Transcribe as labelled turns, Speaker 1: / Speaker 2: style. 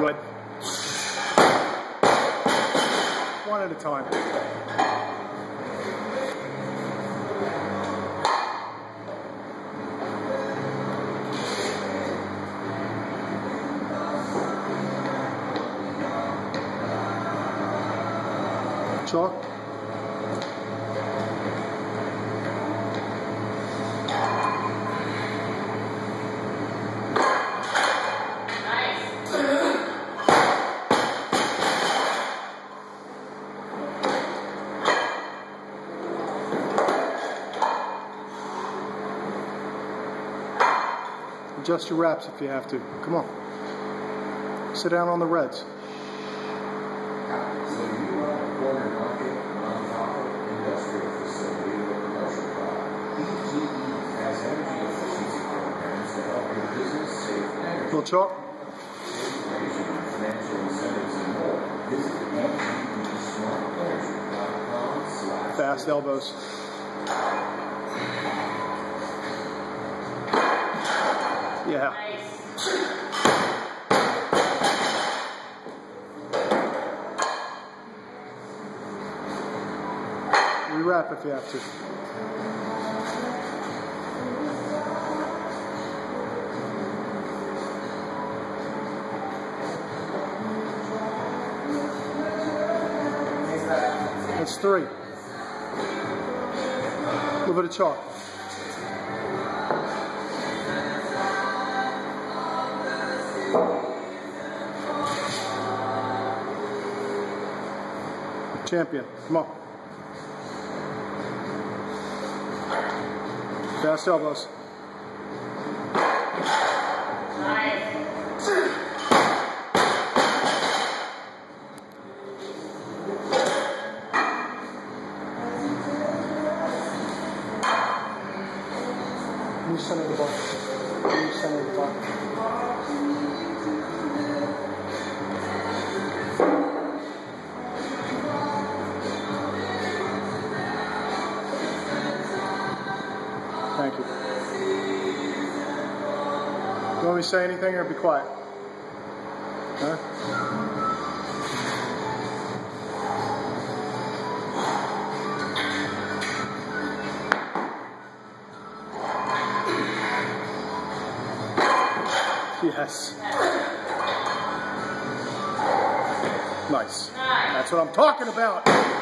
Speaker 1: Good. One at a time. Chalk. Adjust your wraps if you have to. Come on. Sit down on the reds. Little chalk.
Speaker 2: Information, financial
Speaker 1: Yeah. Rewrap if you have to. That's three. A little bit of chalk. Champion, come on. Fast elbows. You center the bar. You center the bar. Thank you. You want me to say anything or be quiet? Huh? Yes. Nice. That's what I'm talking about.